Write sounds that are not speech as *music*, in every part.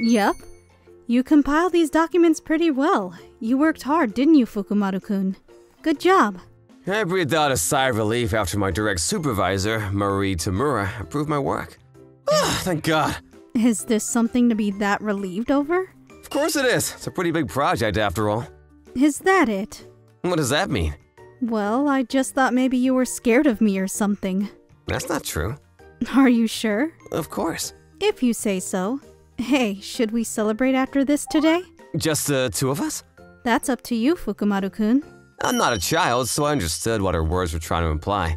Yep. You compiled these documents pretty well. You worked hard, didn't you, Fukumaru-kun? Good job. I breathed out a sigh of relief after my direct supervisor, Mari Tamura, approved my work. Ah, thank God. Is this something to be that relieved over? Of course it is. It's a pretty big project after all. Is that it? What does that mean? Well, I just thought maybe you were scared of me or something. That's not true. Are you sure? Of course. If you say so. Hey, should we celebrate after this today? Just the two of us? That's up to you, Fukumaru-kun. I'm not a child, so I understood what her words were trying to imply.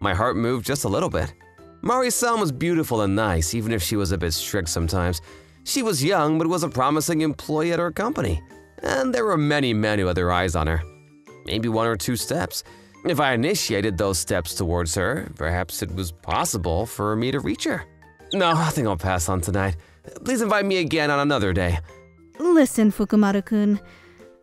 My heart moved just a little bit. Mari-san was beautiful and nice, even if she was a bit strict sometimes. She was young, but was a promising employee at her company. And there were many men who had their eyes on her. Maybe one or two steps. If I initiated those steps towards her, perhaps it was possible for me to reach her. No, I think I'll pass on tonight. Please invite me again on another day. Listen, Fukumaru-kun.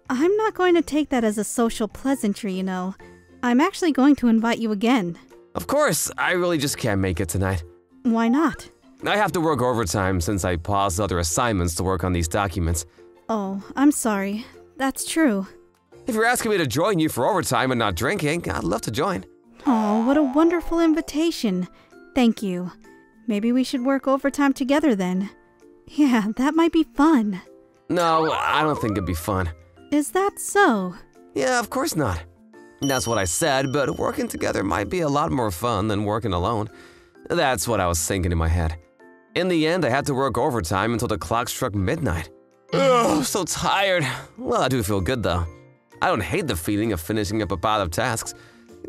I'm not going to take that as a social pleasantry, you know. I'm actually going to invite you again. Of course, I really just can't make it tonight. Why not? I have to work overtime since I paused other assignments to work on these documents. Oh, I'm sorry. That's true. If you're asking me to join you for overtime and not drinking, I'd love to join. Oh, what a wonderful invitation. Thank you. Maybe we should work overtime together then. Yeah, that might be fun. No, I don't think it'd be fun. Is that so? Yeah, of course not. That's what I said, but working together might be a lot more fun than working alone. That's what I was thinking in my head. In the end, I had to work overtime until the clock struck midnight. Ugh, so tired. Well, I do feel good though. I don't hate the feeling of finishing up a pile of tasks.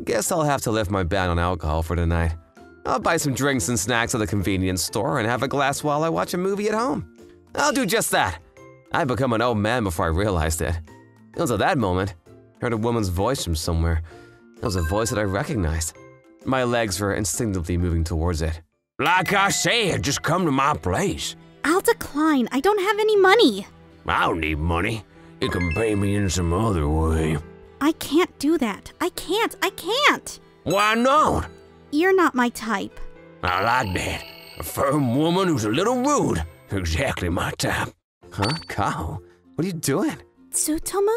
Guess I'll have to lift my ban on alcohol for tonight. I'll buy some drinks and snacks at the convenience store and have a glass while I watch a movie at home. I'll do just that. I'd become an old man before I realized it. It was at that moment I heard a woman's voice from somewhere. It was a voice that I recognized. My legs were instinctively moving towards it. Like I said, just come to my place. I'll decline. I don't have any money. I don't need money. You can pay me in some other way. I can't do that. I can't. I can't. Why not? You're not my type. I like that. A firm woman who's a little rude. Exactly my type. Huh? Kaho? What are you doing? Tsutomu?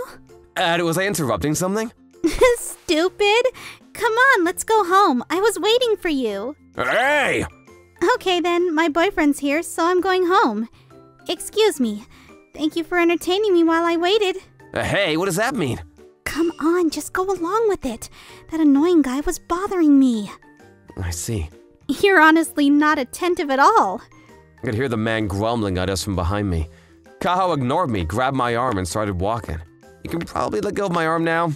Uh, was I interrupting something? *laughs* Stupid. Come on, let's go home. I was waiting for you. Hey! Okay then, my boyfriend's here, so I'm going home. Excuse me. Thank you for entertaining me while I waited. Uh, hey, what does that mean? Come on, just go along with it. That annoying guy was bothering me. I see. You're honestly not attentive at all. I could hear the man grumbling at us from behind me. Kaho ignored me, grabbed my arm, and started walking. You can probably let go of my arm now.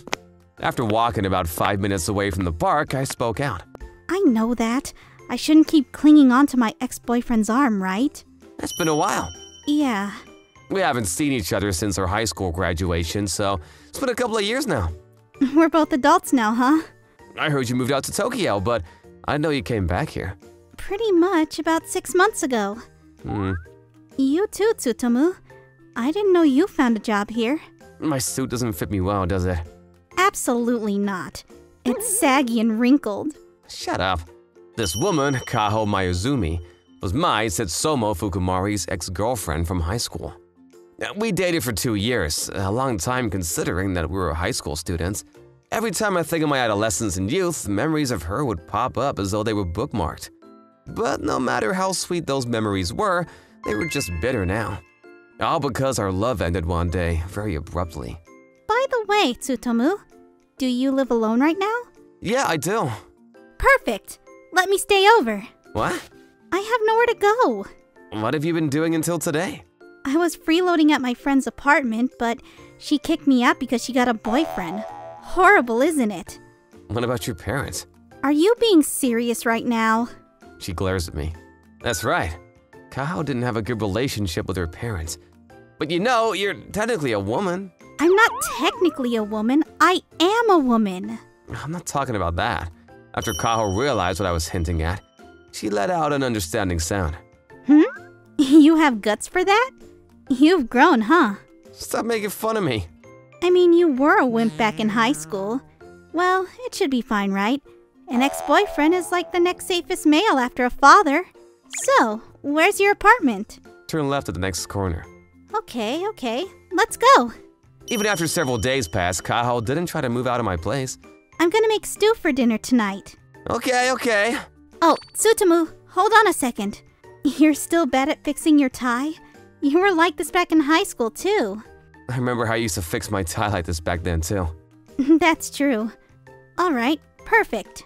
After walking about five minutes away from the park, I spoke out. I know that. I shouldn't keep clinging onto my ex-boyfriend's arm, right? It's been a while. Yeah. We haven't seen each other since our high school graduation, so it's been a couple of years now. We're both adults now, huh? I heard you moved out to Tokyo, but I know you came back here. Pretty much about six months ago. Hmm. You too, Tsutomu. I didn't know you found a job here. My suit doesn't fit me well, does it? Absolutely not. It's saggy and wrinkled. Shut up. This woman, Kaho Mayuzumi, was my Tsutomu Fukumaru's ex-girlfriend from high school. We dated for two years, a long time considering that we were high school students. Every time I think of my adolescence and youth, memories of her would pop up as though they were bookmarked. But no matter how sweet those memories were, they were just bitter now. All because our love ended one day, very abruptly. By the way, Tsutomu, do you live alone right now? Yeah, I do. Perfect. Let me stay over. What? I have nowhere to go. What have you been doing until today? I was freeloading at my friend's apartment, but she kicked me out because she got a boyfriend. Horrible, isn't it? What about your parents? Are you being serious right now? She glares at me. That's right. Kaho didn't have a good relationship with her parents. But you know, you're technically a woman. I'm not technically a woman. I am a woman. I'm not talking about that. After Kaho realized what I was hinting at, she let out an understanding sound. Hmm? *laughs* You have guts for that? You've grown, huh? Stop making fun of me. I mean, you were a wimp back in high school. Well, it should be fine, right? An ex-boyfriend is like the next safest male after a father. So, where's your apartment? Turn left at the next corner. Okay, okay. Let's go. Even after several days passed, Kaho didn't try to move out of my place. I'm gonna make stew for dinner tonight. Okay, okay. Oh, Tsutomu, hold on a second. *laughs* You're still bad at fixing your tie? You were like this back in high school, too. I remember how I used to fix my tie like this back then, too. *laughs* That's true. All right, perfect.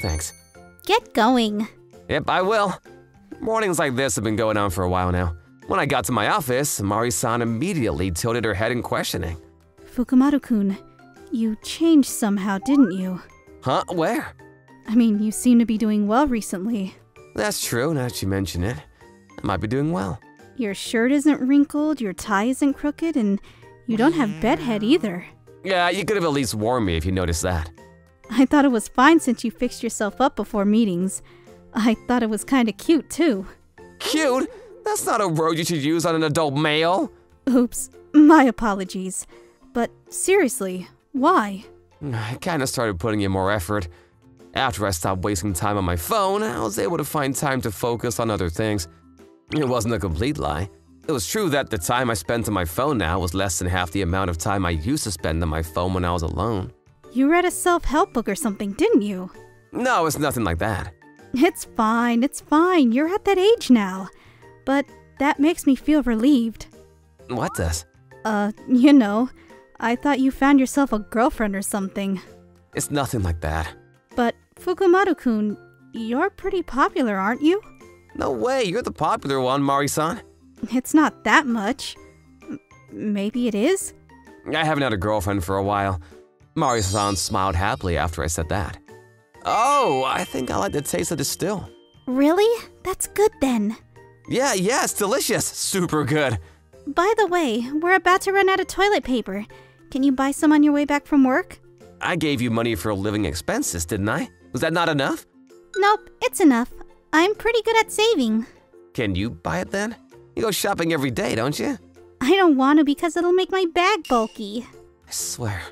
Thanks. Get going. Yep, I will. Mornings like this have been going on for a while now. When I got to my office, Mari-san immediately tilted her head in questioning. Fukumaru-kun, you changed somehow, didn't you? Huh? Where? I mean, you seem to be doing well recently. That's true, now that you mention it. I might be doing well. Your shirt isn't wrinkled, your tie isn't crooked, and you don't have bedhead mm. either. Yeah, you could have at least warned me if you noticed that. I thought it was fine since you fixed yourself up before meetings. I thought it was kinda cute, too. Cute? That's not a word you should use on an adult male. Oops, my apologies. But seriously, why? *sighs* I kinda started putting in more effort. After I stopped wasting time on my phone, I was able to find time to focus on other things. It wasn't a complete lie. It was true that the time I spent on my phone now was less than half the amount of time I used to spend on my phone when I was alone. You read a self help book or something, didn't you? No, it's nothing like that. It's fine, it's fine. You're at that age now. But that makes me feel relieved. What does? Uh, you know, I thought you found yourself a girlfriend or something. It's nothing like that. But Fukumaru kun, you're pretty popular, aren't you? No way, you're the popular one, Mari-san. It's not that much. M- maybe it is? I haven't had a girlfriend for a while. Mari-san smiled happily after I said that. Oh, I think I like the taste of this still. Really? That's good then. Yeah, yeah, it's delicious. Super good. By the way, we're about to run out of toilet paper. Can you buy some on your way back from work? I gave you money for living expenses, didn't I? Was that not enough? Nope, it's enough. I'm pretty good at saving. Can you buy it then? You go shopping every day, don't you? I don't want to because it'll make my bag bulky. I swear.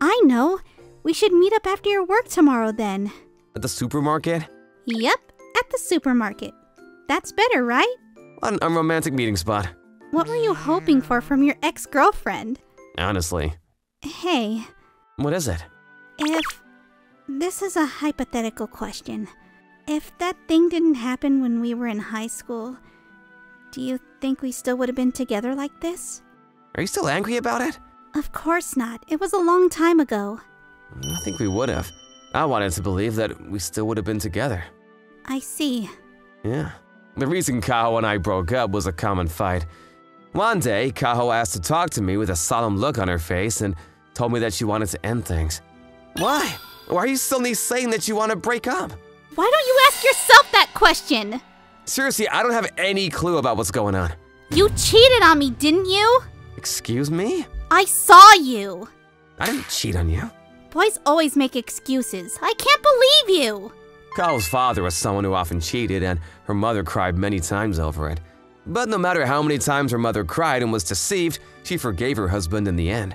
I know. We should meet up after your work tomorrow then. At the supermarket? Yep, at the supermarket. That's better, right? An unromantic meeting spot. What were you hoping for from your ex girlfriend? Honestly. Hey, What is it? if. This is a hypothetical question. If that thing didn't happen when we were in high school, do you think we still would have been together like this? Are you still angry about it? Of course not. It was a long time ago. I think we would have. I wanted to believe that we still would have been together. I see. Yeah. The reason Kaho and I broke up was a common fight. One day, Kaho asked to talk to me with a solemn look on her face and told me that she wanted to end things. Why? Why are you still saying that you want to break up? Why don't you ask yourself that question? Seriously, I don't have any clue about what's going on. You cheated on me, didn't you? Excuse me? I saw you. I didn't cheat on you. Boys always make excuses. I can't believe you. Kaho's father was someone who often cheated, and her mother cried many times over it. But no matter how many times her mother cried and was deceived, she forgave her husband in the end.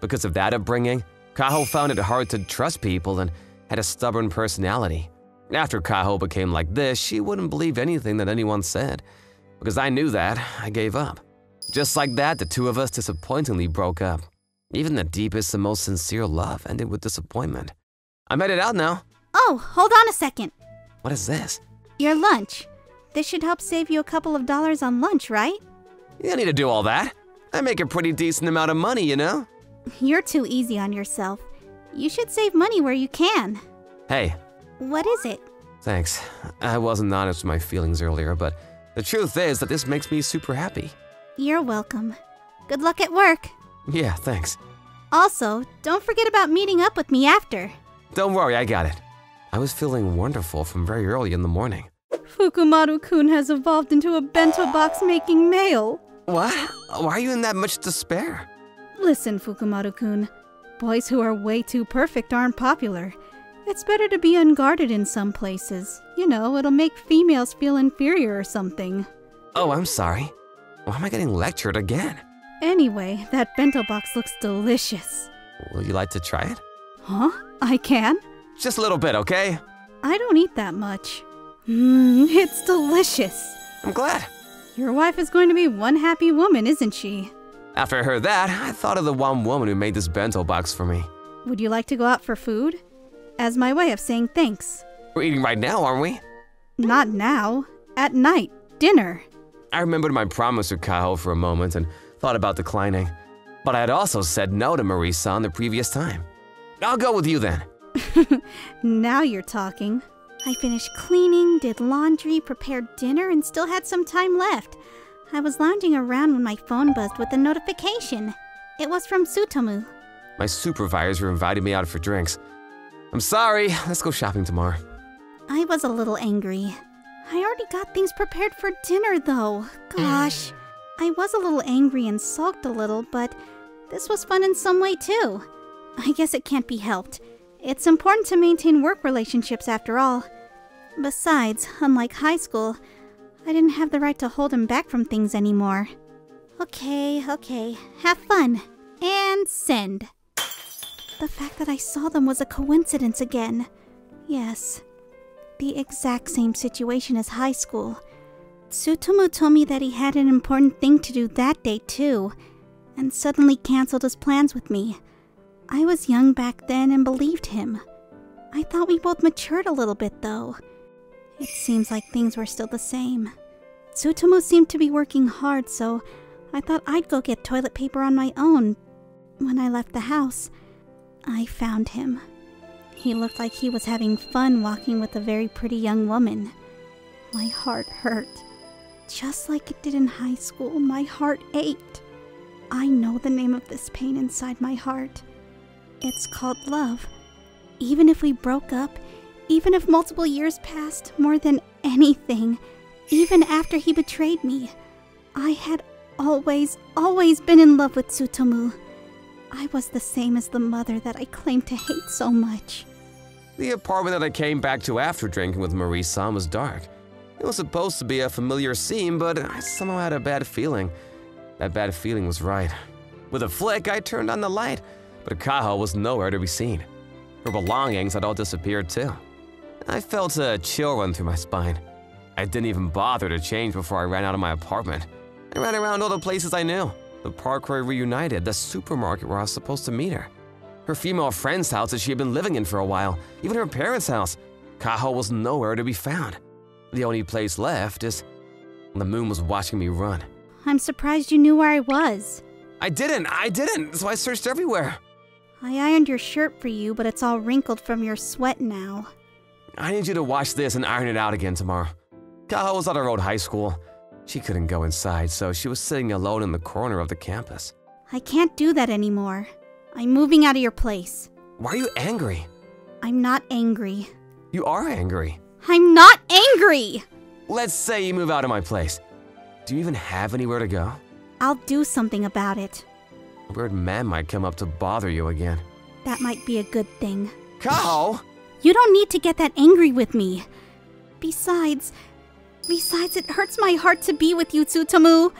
Because of that upbringing, Kaho found it hard to trust people and had a stubborn personality. After Kaho became like this, she wouldn't believe anything that anyone said. Because I knew that, I gave up. Just like that, the two of us disappointingly broke up. Even the deepest and most sincere love ended with disappointment. I'm headed out now. Oh, hold on a second. What is this? Your lunch. This should help save you a couple of dollars on lunch, right? You don't need to do all that. I make a pretty decent amount of money, you know? You're too easy on yourself. You should save money where you can. Hey, What is it? thanks. I wasn't honest with my feelings earlier, but the truth is that this makes me super happy. You're welcome. Good luck at work. Yeah, thanks. Also, don't forget about meeting up with me after. Don't worry, I got it. I was feeling wonderful from very early in the morning. Fukumaru-kun has evolved into a bento box making male. What? Why are you in that much despair? Listen, Fukumaru-kun. Boys who are way too perfect aren't popular. It's better to be unguarded in some places. You know, it'll make females feel inferior or something. Oh, I'm sorry. Why am I getting lectured again? Anyway, that bento box looks delicious. Will you like to try it? Huh? I can? Just a little bit, okay? I don't eat that much. Mmm, it's delicious. I'm glad. Your wife is going to be one happy woman, isn't she? After I heard that, I thought of the one woman who made this bento box for me. Would you like to go out for food? As my way of saying thanks. We're eating right now, aren't we? Not now. At night. Dinner. I remembered my promise to Kaho for a moment and thought about declining. But I had also said no to Mari-san the previous time. I'll go with you then. *laughs* Now you're talking. I finished cleaning, did laundry, prepared dinner, and still had some time left. I was lounging around when my phone buzzed with a notification. It was from Tsutomu. My supervisor invited me out for drinks. I'm sorry, let's go shopping tomorrow. I was a little angry. I already got things prepared for dinner, though. Gosh. *sighs* I was a little angry and sulked a little, but this was fun in some way, too. I guess it can't be helped. It's important to maintain work relationships after all. Besides, unlike high school, I didn't have the right to hold him back from things anymore. Okay, okay. Have fun. And send. The fact that I saw them was a coincidence again. Yes. The exact same situation as high school. Tsutomu told me that he had an important thing to do that day too, and suddenly canceled his plans with me. I was young back then and believed him. I thought we both matured a little bit though. It seems like things were still the same. Tsutomu seemed to be working hard, so I thought I'd go get toilet paper on my own. When I left the house, I found him. He looked like he was having fun walking with a very pretty young woman. My heart hurt. Just like it did in high school, my heart ached. I know the name of this pain inside my heart. It's called love. Even if we broke up, even if multiple years passed, more than anything, even after he betrayed me, I had always, always been in love with Tsutomu. I was the same as the mother that I claimed to hate so much. The apartment that I came back to after drinking with Mari-san was dark. It was supposed to be a familiar scene, but I somehow had a bad feeling. That bad feeling was right. With a flick, I turned on the light, but Kaho was nowhere to be seen. Her belongings had all disappeared too. I felt a chill run through my spine. I didn't even bother to change before I ran out of my apartment. I ran around all the places I knew. The park where we reunited, the supermarket where I was supposed to meet her. Her female friend's house that she had been living in for a while, even her parents' house. Kaho was nowhere to be found. The only place left is the moon was watching me run. I'm surprised you knew where I was. I didn't, I didn't, so I searched everywhere. I ironed your shirt for you, but it's all wrinkled from your sweat now. I need you to wash this and iron it out again tomorrow. Kaho was at her road high school. She couldn't go inside, so she was sitting alone in the corner of the campus. I can't do that anymore. I'm moving out of your place. Why are you angry? I'm not angry. You are angry. I'm not angry! Let's say you move out of my place. Do you even have anywhere to go? I'll do something about it. A weird man might come up to bother you again. That might be a good thing. Kaho! You don't need to get that angry with me. Besides, besides, it hurts my heart to be with you, Tsutomu.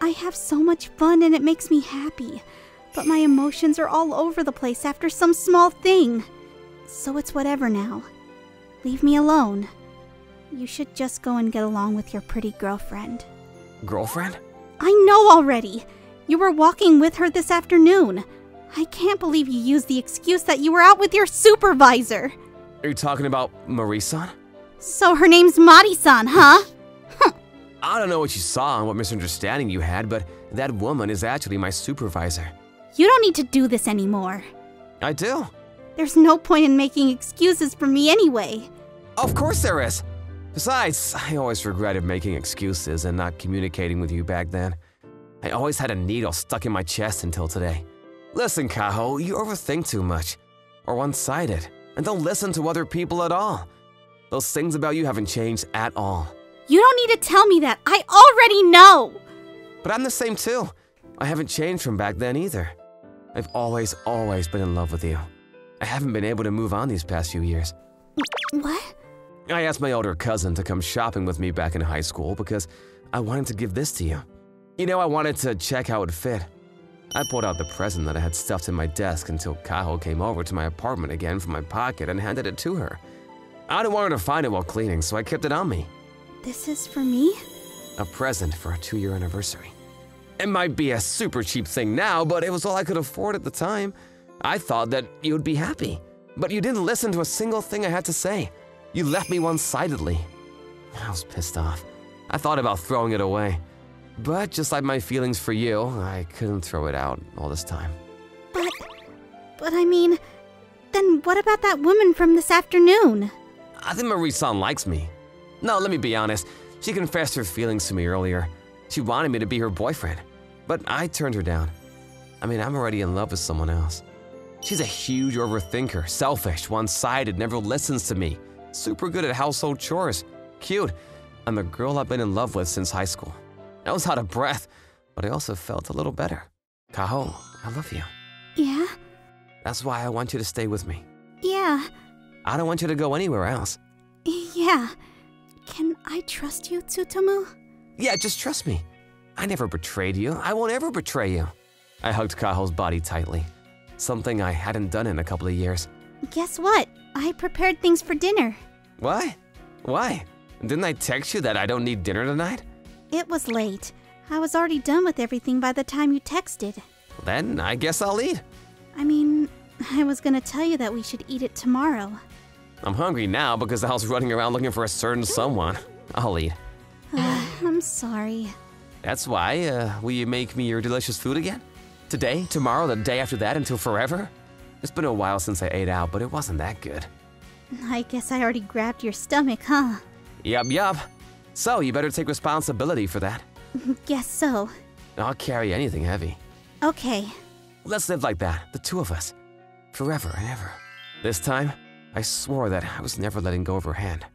I have so much fun and it makes me happy, but my emotions are all over the place after some small thing. So it's whatever now. Leave me alone. You should just go and get along with your pretty girlfriend. Girlfriend? I know already. You were walking with her this afternoon. I can't believe you used the excuse that you were out with your supervisor. Are you talking about Mari-san? So her name's Mari-san, huh? I don't know what you saw and what misunderstanding you had, but that woman is actually my supervisor. You don't need to do this anymore. I do. There's no point in making excuses for me anyway. Of course there is. Besides, I always regretted making excuses and not communicating with you back then. I always had a needle stuck in my chest until today. Listen, Kaho, you overthink too much. Or one-sided. And don't listen to other people at all. Those things about you haven't changed at all. You don't need to tell me that. I already know. But I'm the same too. I haven't changed from back then either. I've always, always been in love with you. I haven't been able to move on these past few years. What? I asked my older cousin to come shopping with me back in high school because I wanted to give this to you. You know, I wanted to check how it fit. I pulled out the present that I had stuffed in my desk until Kaho came over to my apartment again from my pocket and handed it to her. I didn't want her to find it while cleaning, so I kept it on me. This is for me? A present for our two year anniversary. It might be a super cheap thing now, but it was all I could afford at the time. I thought that you'd be happy, but you didn't listen to a single thing I had to say. You left me one sidedly. I was pissed off. I thought about throwing it away. But just like my feelings for you, I couldn't throw it out all this time. But, but I mean, then what about that woman from this afternoon? I think Mari San likes me. No, let me be honest. She confessed her feelings to me earlier. She wanted me to be her boyfriend, but I turned her down. I mean, I'm already in love with someone else. She's a huge overthinker, selfish, one sided, never listens to me, super good at household chores, cute, and the girl I've been in love with since high school. I was out of breath, but I also felt a little better. Kaho, I love you. Yeah? That's why I want you to stay with me. Yeah. I don't want you to go anywhere else. Yeah. Can I trust you, Tsutomu? Yeah, just trust me. I never betrayed you. I won't ever betray you. I hugged Kaho's body tightly, something I hadn't done in a couple of years. Guess what? I prepared things for dinner. Why? Why? Didn't I text you that I don't need dinner tonight? It was late. I was already done with everything by the time you texted. Then I guess I'll eat. I mean, I was gonna tell you that we should eat it tomorrow. I'm hungry now because I was running around looking for a certain someone. I'll eat. *sighs* I'm sorry. That's why, uh, will you make me your delicious food again? Today, tomorrow, the day after that, until forever? It's been a while since I ate out, but it wasn't that good. I guess I already grabbed your stomach, huh? Yup, yup. So, you better take responsibility for that. *laughs* Guess so. I'll carry anything heavy. Okay. Let's live like that, the two of us. Forever and ever. This time, I swore that I was never letting go of her hand.